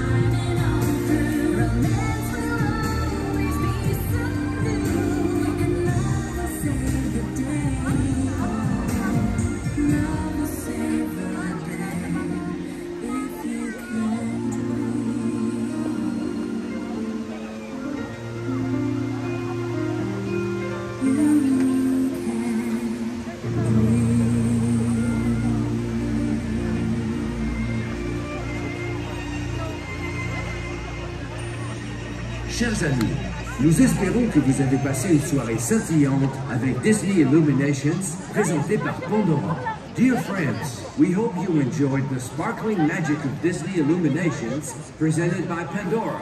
And all through. Romance will always be something Chers amis, nous espérons que vous avez passé une soirée scintillante avec Disney Illuminations par Pandora. Dear friends, we hope you enjoyed the sparkling magic of Disney Illuminations presented by Pandora.